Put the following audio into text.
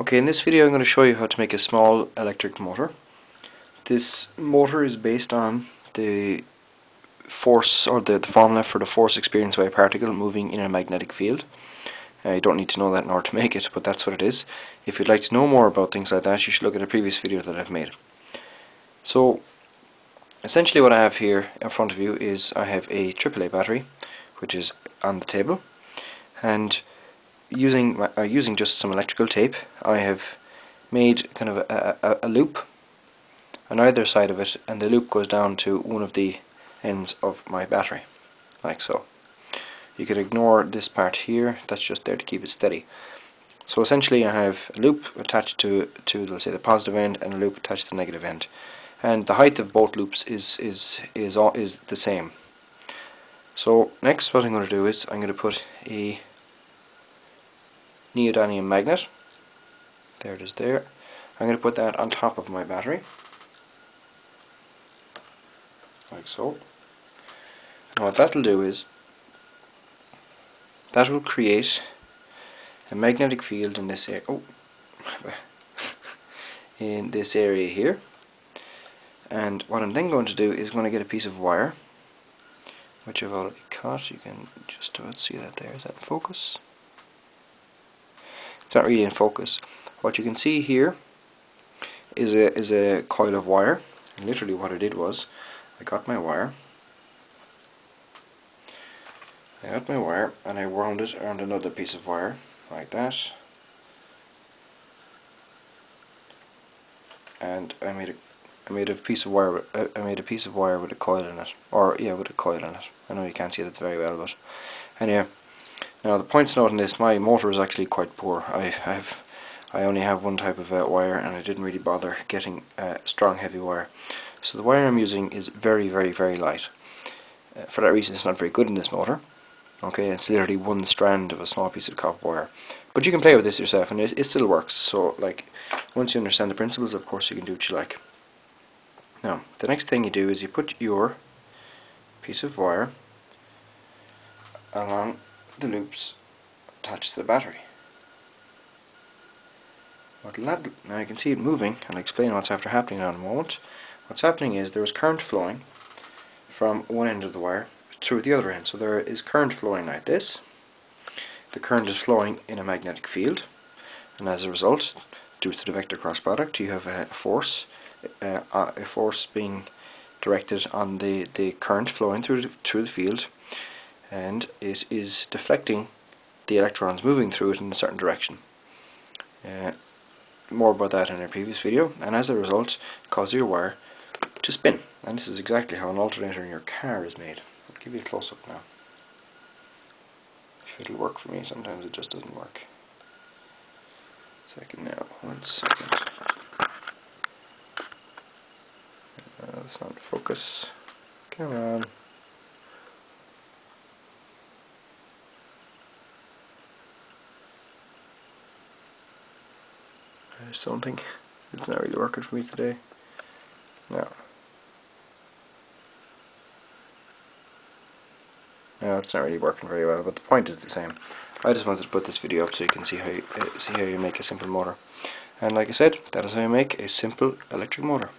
Okay, in this video I'm going to show you how to make a small electric motor. This motor is based on the force or the, the formula for the force experienced by a particle moving in a magnetic field. Uh, you don't need to know that in order to make it, but that's what it is. If you'd like to know more about things like that, you should look at a previous video that I've made. So, essentially what I have here in front of you is I have a AAA battery, which is on the table, and using uh, using just some electrical tape I have made kind of a, a, a, loop on either side of it and the loop goes down to one of the ends of my battery like so. You can ignore this part here that's just there to keep it steady. So essentially I have a loop attached to to let's say the positive end and a loop attached to the negative end. And the height of both loops is is is all is the same. So next what I'm going to do is I'm going to put a neodymium magnet. There it is there. I'm going to put that on top of my battery. Like so. And what that will do is that will create a magnetic field in this area. Oh, in this area here. And what I'm then going to do is going to get a piece of wire, which I've already cut. You can just about see that there. Is that in focus? It's not really in focus. What you can see here is a is a coil of wire. And literally what I did was I got my wire. I got my wire and I wound it around another piece of wire like that. And I made a I made a piece of wire uh, I made a piece of wire with a coil in it. Or yeah with a coil in it. I know you can't see that very well but anyway now the points note in this, my motor is actually quite poor. I have I only have one type of uh, wire and I didn't really bother getting uh, strong heavy wire. So the wire I'm using is very very very light. Uh, for that reason it's not very good in this motor. Okay, it's literally one strand of a small piece of copper wire. But you can play with this yourself and it, it still works. So like once you understand the principles of course you can do what you like. Now the next thing you do is you put your piece of wire along the loops attached to the battery. now you can see it moving, and I'll explain what's after happening in a moment. What's happening is there is current flowing from one end of the wire through the other end. So there is current flowing like this. The current is flowing in a magnetic field, and as a result, due to the vector cross product, you have a force, uh, a force being directed on the, the current flowing through the, through the field and it is deflecting the electrons moving through it in a certain direction. Uh, more about that in a previous video and as a result cause your wire to spin and this is exactly how an alternator in your car is made. I'll give you a close up now. If it'll work for me, sometimes it just doesn't work. Second now, one second. Uh, that's not focus. Come on. I don't think it's not really working for me today. No. No, it's not really working very well, but the point is the same. I just wanted to put this video up so you can see how you, uh, see how you make a simple motor. And like I said, that is how you make a simple electric motor.